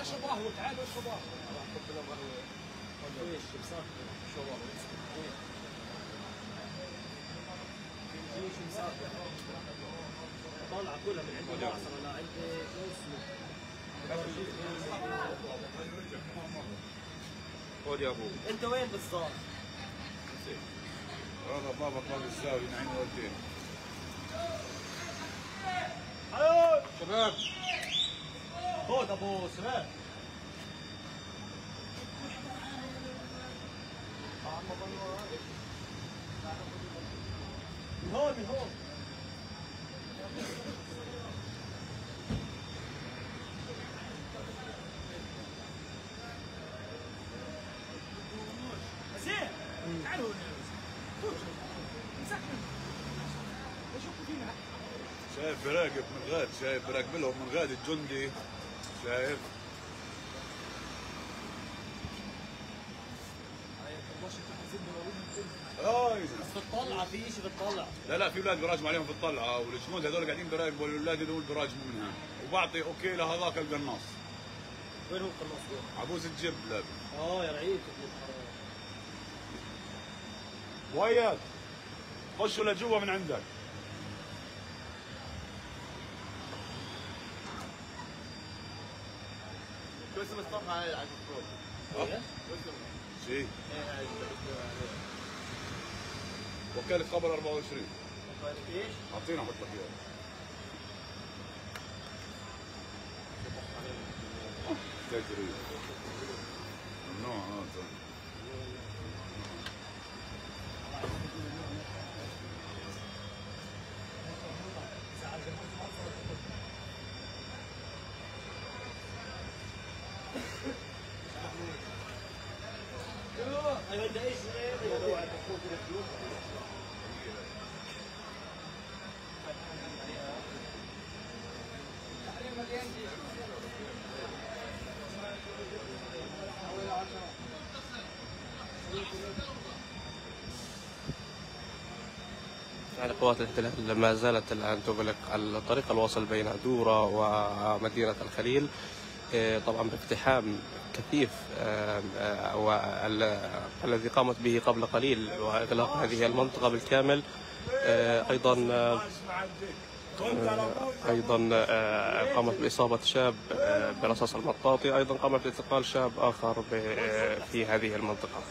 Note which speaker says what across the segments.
Speaker 1: اشرب قهوه تعال اشرب قهوه كلها من عند شو اسمه
Speaker 2: خذ يا أبوي
Speaker 1: أنت وين بالضبط؟
Speaker 2: هذا بابا طلع الزاوية نعيم ولدين شباب.
Speaker 1: خذ أبو سلام من هون من هون
Speaker 2: براقب من غاد شايف براقب لهم من غاد الجندي شايف؟ هاي.
Speaker 1: بتطلع في شيء بتطلع
Speaker 2: لا لا في أولاد براجموا عليهم في الطلعة والجنود هذول قاعدين براقبوا الاولاد هذول براجموا منها. وبعطي أوكي لهذاك القناص.
Speaker 1: وين هو القناص؟ دول؟
Speaker 2: عبوس الجب لا
Speaker 1: آه يا رعيت
Speaker 2: وياك؟ خشوا لجوا من عندك.
Speaker 3: شو اسم الصفحة هاي على الفيسبوك؟ إيه؟ إيه
Speaker 2: وكالة خبر 24
Speaker 1: عليها. إيش؟
Speaker 2: أعطينا أحط لك اياه تجري ممنوع هذا
Speaker 4: يعني قوات الاحتلال ما زالت الآن تغلق الطريق الواصل بين دورة ومدينة الخليل. إيه، طبعا باقتحام كثيف آه، الذي قامت به قبل قليل وإغلاق هذه المنطقة بالكامل آه، أيضا آه، أيضا قامت بإصابة شاب برصاص المطاطي أيضا قامت باعتقال شاب آخر في هذه
Speaker 2: المنطقة.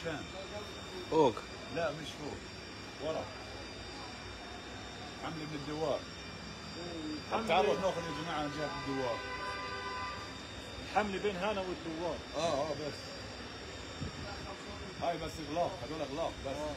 Speaker 2: الشام.
Speaker 4: فوق
Speaker 2: لا مش فوق. ورا. حمل من الدوار. تعرف ناخذ يا جماعة من جهه الدوار.
Speaker 1: الحمل بين هنا والدوار.
Speaker 2: آه آه بس. هاي بس إغلاق هذول إغلاق بس. ريان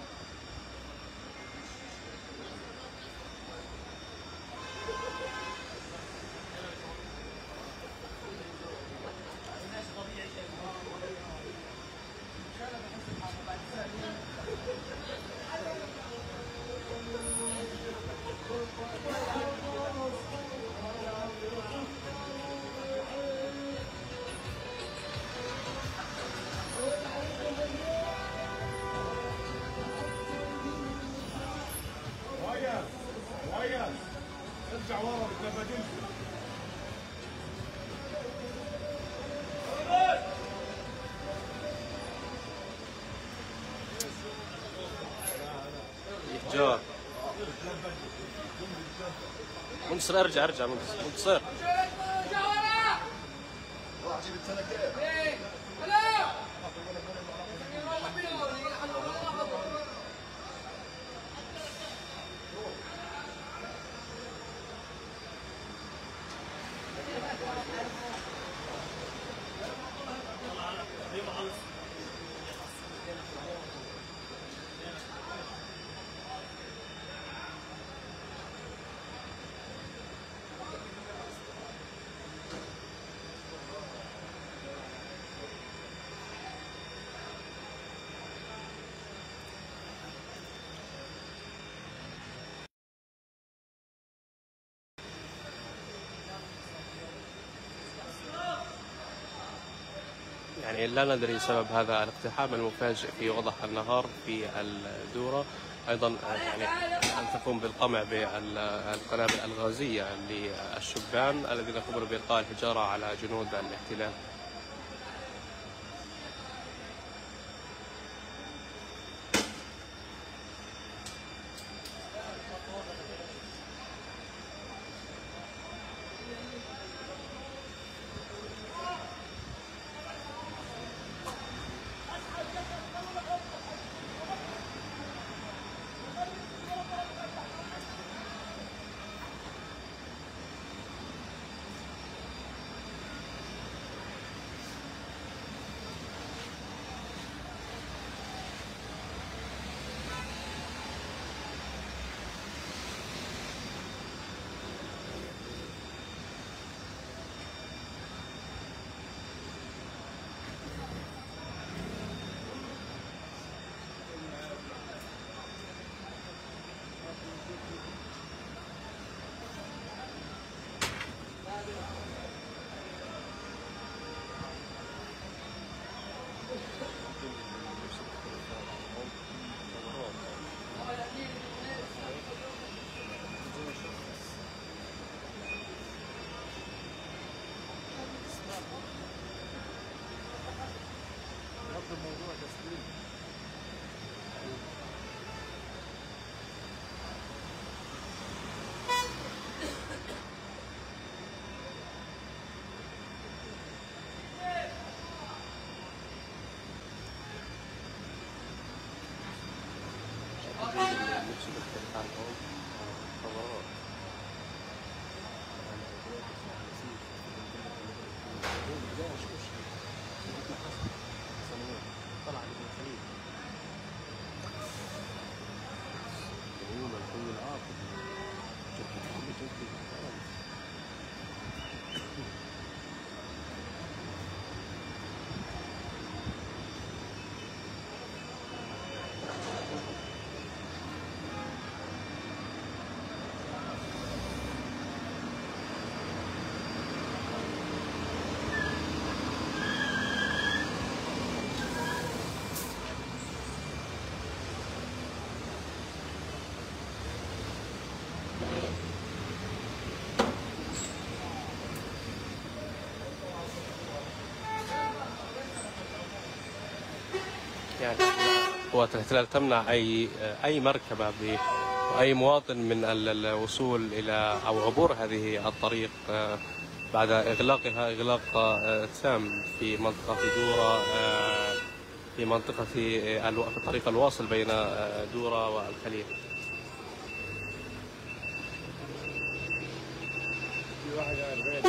Speaker 4: منتصر ارجع ارجع منتصر منتصر يعني لا ندري سبب هذا الاقتحام المفاجئ في وضح النهار في الدورة. أيضا يعني أن تقوم بالقمع بالقنابل الغازية للشبان الذين قاموا بإلقاء الحجارة على جنود الاحتلال. يعني قوات الاحتلال تمنع أي أي مركبة ب واي مواطن من ال- الوصول إلى أو عبور هذه الطريق آه، بعد إغلاقها إغلاق آه، تام في منطقة دورة آه، في منطقة الو- في الطريق الواصل بين دورة والخليل.
Speaker 3: في واحد قاعد غير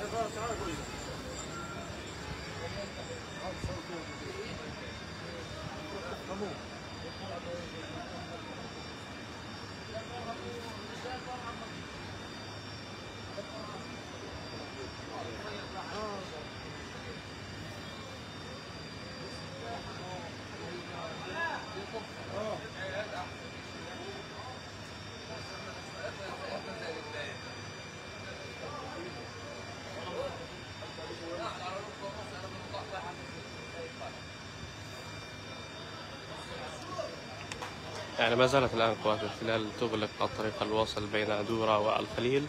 Speaker 3: قمنا في
Speaker 4: يعني ما زالت الآن قوات الاحتلال تغلق الطريق الواصل بين دورة والخليل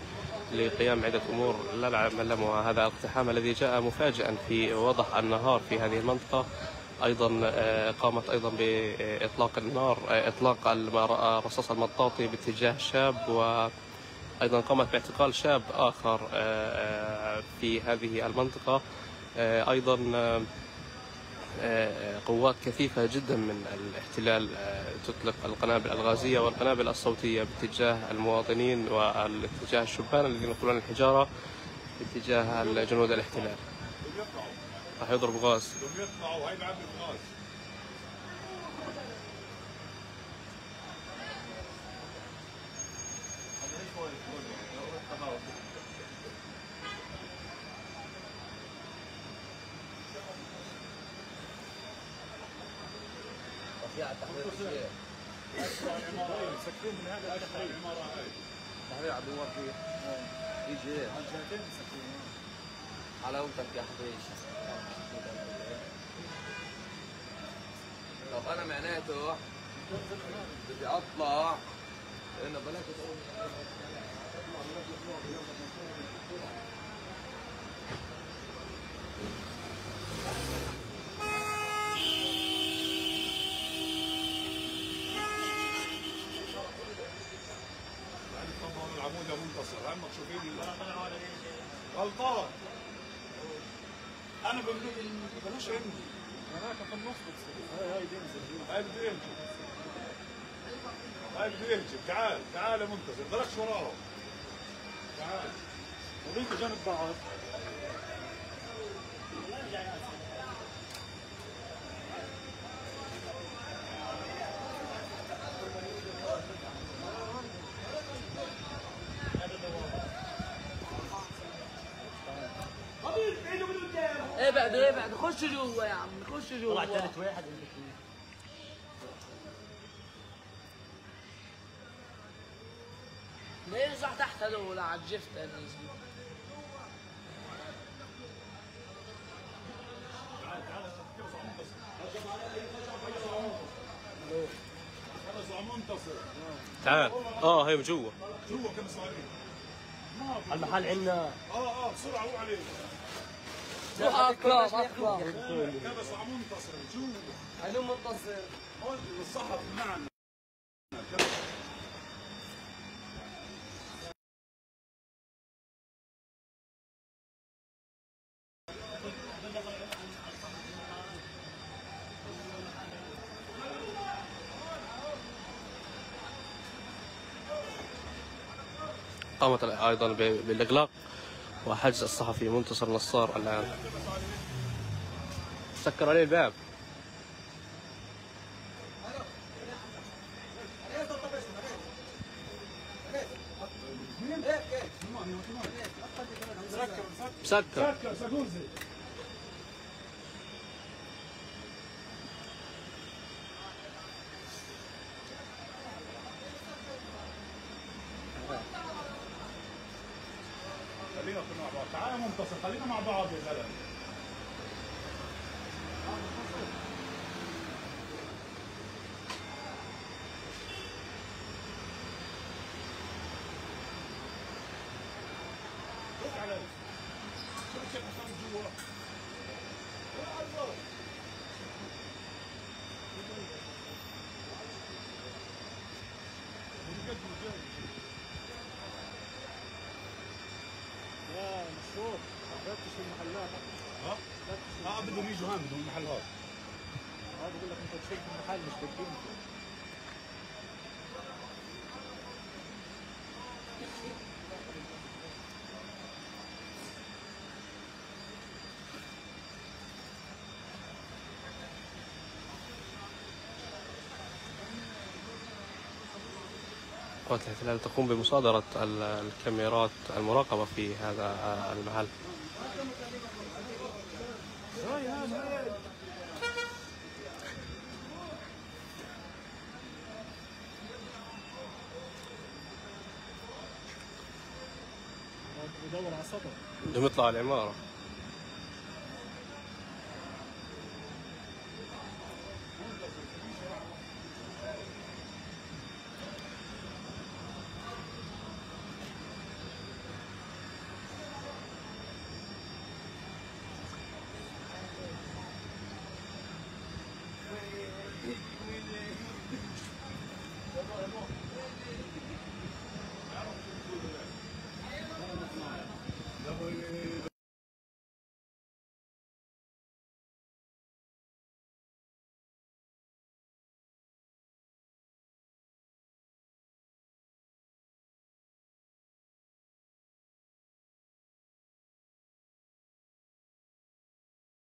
Speaker 4: لقيام عدة أمور لا نعلمها هذا الاقتحام الذي جاء مفاجئا في وضح النهار في هذه المنطقة. أيضا آه، قامت أيضا بإطلاق النار آه، إطلاق الم- الرصاص المطاطي باتجاه شاب وأيضا قامت باعتقال شاب آه، آه، في هذه آه، آه، آه، قوات كثيفة جدا من الاحتلال آه، تطلق القنابل الغازية والقنابل الصوتية باتجاه المواطنين والاتجاه الشبان الذين يقولون الحجارة باتجاه جنود الاحتلال. راح يضرب غاز.
Speaker 1: مسكرين من هذا التحرير
Speaker 2: العمارة هاي
Speaker 1: التحرير عم بيدور فيه يجي على الجهتين مسكرين
Speaker 5: حلاوتك يا حبيبي طب أنا معناته بدي اطلع لأنه بلاك تقول
Speaker 2: عندك طبعا العمود يا منتصر عمك شوفي لي غلطان. أنا بملك ملوش عندي.
Speaker 1: هناك في النص هاي هاي تنزل
Speaker 2: هاي بده يهجم هاي بده يهجم تعال تعال يا منتصر ضلكش وراه تعال.
Speaker 1: وذيك جنب بعض.
Speaker 5: خشوا جوا يا عم خشوا جوا
Speaker 1: طلع ثالث واحد.
Speaker 5: انت ليه ينزح تحت هذول على الجفت يا
Speaker 2: تعال.
Speaker 4: تعال تعال آه هي جوا
Speaker 2: جوا كم ساعة؟
Speaker 1: المحل عندنا
Speaker 2: آه آه بسرعة روح عليه.
Speaker 5: اكرام اكرام
Speaker 2: كبس على منتصر جوا
Speaker 5: حلو منتصر
Speaker 2: الصحف معنا
Speaker 4: قامت أيضا بالإغلاق. وحجز الصحفي منتصر نصار الآن. سكر عليه الباب. مسكر
Speaker 2: سكر سكوزي خلينا مع بعض تعال يا منتصر خلينا مع بعض يا زلمه روح علي شوف كيف حصل جوا
Speaker 1: يا مشهور ركز في المحلات
Speaker 2: ها؟ آه بدهم يجوا هون بدهم المحل هذا
Speaker 1: هذا في المحل مش
Speaker 4: قوات الاحتلال تقوم بمصادرة ال- الكاميرات المراقبة في هذا المحل.
Speaker 1: بدور على سطر.
Speaker 4: بدهم يطلعوا العمارة.